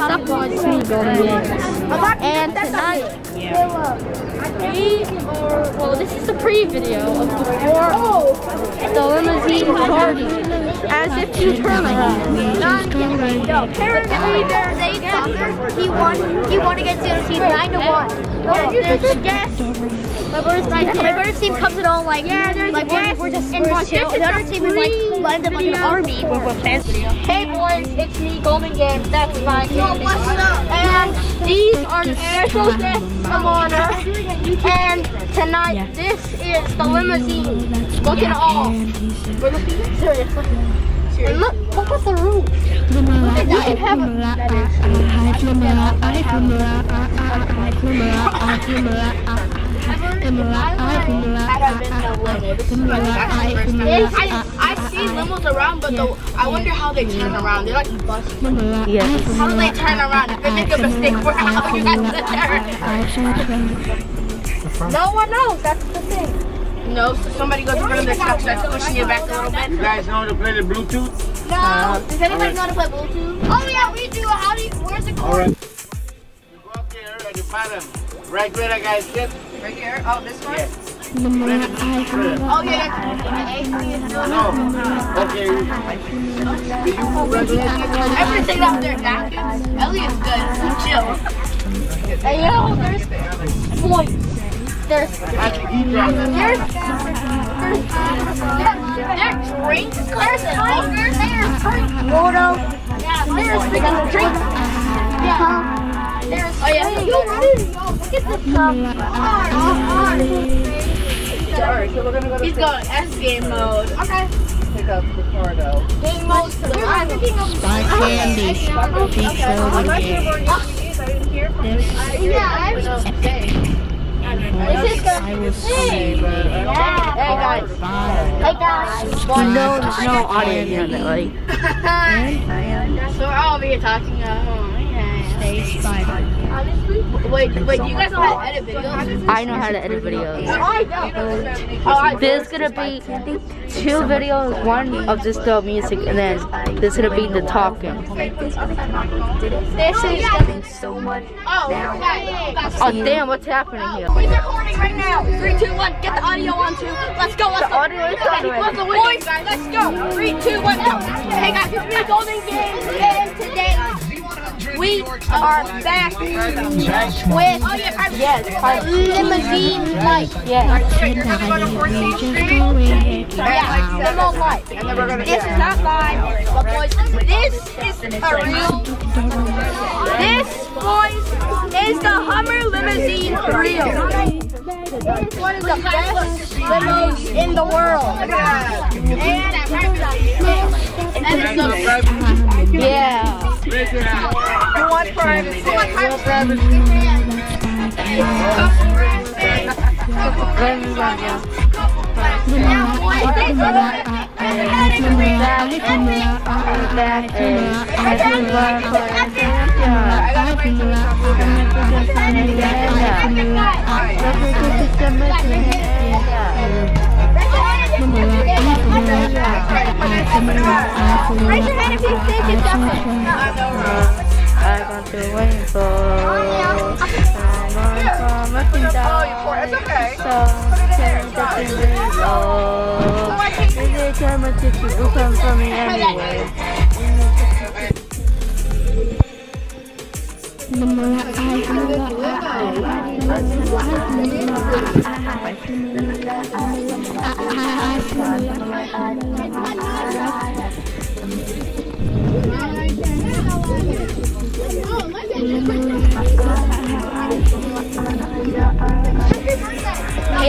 what's up guys, it's me And tonight, we are, well this is the pre-video of before the limousine party. As if you turn around. apparently there's a soccer. He won. He won against the other team nine to one. No, there's a guest. My brother's, my, my brother's team comes in all like, yeah, there's like, a guest. We're just, and we're chill. The other team is like, lines up like an army. We're, we're fans. Hey boys, it's me, Games. That's my game. And these are special guests of honor. And tonight, this is the limousine. Look at all. We're looking serious. And look, look at the roof. We can have a, I, I've seen limos around, but the, I wonder how they turn around. They're like bus. Yes. How do they turn around? If they make a mistake, where how you guys turn? no one knows. That's the thing. No, so somebody goes in front of their truck, starts pushing it back a little bit. You guys know how to play the Bluetooth? No. Uh, Does anybody know how to play Bluetooth? Oh yeah, we do. How do you? Where's the cord? Alright. You go up there at the bottom. Right where that guy sits. Right here. Oh, this one. Yeah. Oh yeah. that's- No. Okay. Do you move right? Everything up there, vacuum. Elliot's good. Chill. Hey yo, there's points. There's Actually, he dropped it. there's there's there's drinks. There's tigers. There's drinks. Gordo. Yeah. There's freaking drinks. Yeah. There's. Yeah. Hey, yo, ready? Yo, look at this stuff. So we're gonna go to He's going S game mode. Okay. Pick up Ricardo. Game mode. I'm thinking of. Spy candy. Feature I'm not sure where you're I didn't hear from you. I didn't hear Yeah, I from was- you. This is I will Hey guys. Hey guys. Well, no, there's no audio here that like. So we're all over here talking. Uh, Stay spider. wait, wait, you guys know how to edit videos? I know how to edit videos. Oh, I know. Oh, There's gonna be two videos, one of just the music, and then there's gonna be the talking. This is getting so much. Oh. Oh damn, what's happening here? We're recording right now. Three, two, one. Get the audio on too. Let's go. Let's The go. audio is on already. Let's go, boys. Let's go. Three, two, one, go. Hey guys, it's me, Golden Games, and today we are back with Oh, yeah, yes, limousine life. Yeah. You're gonna go to 14th Street? Yeah, limo. And then we're gonna This is not live, but boys, this is a real. This, boys, is the Hummer Limousine real. This is one of the best limos in the world. And, and Who wants privacy? Who wants Raise your hand if you think it's. I want to wait for I'm from a Oh, you pour it. It's okay. So, can get in this oh, is it camera to you come from me anyway? Spy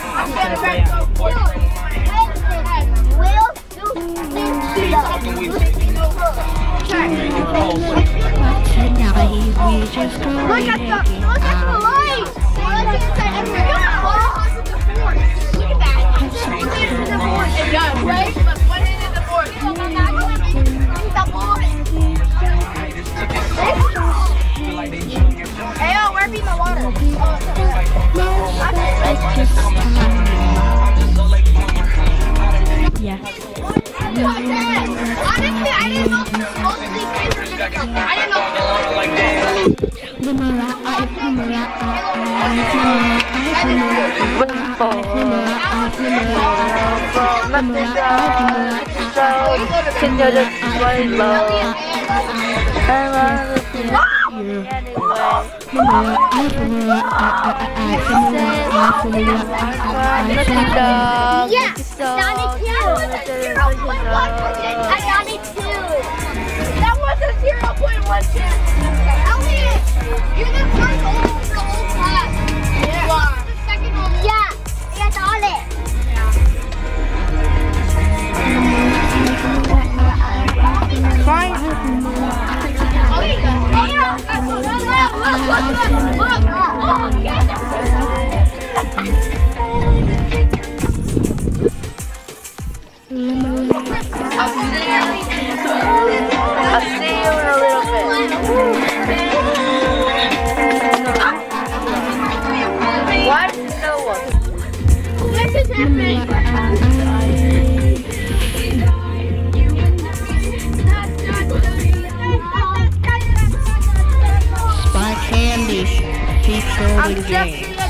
I'm Look at the look at the. Look at. It right? Yeah, Sonic Hero was a 0.1%. I got it too. That was a 0.1 chance. Elliot, you're the first the whole class. Yeah. The second. Yeah, I got it. Fine. Yeah. Yeah. Look, look, look, look, look.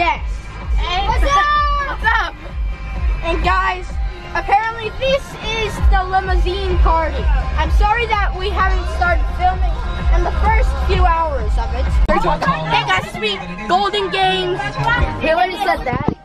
guests. And what's up? What's up? And guys, apparently this is the limousine party. I'm sorry that we haven't started filming in the first few hours of it. Hey guys, it's me, Golden Games. He already said that.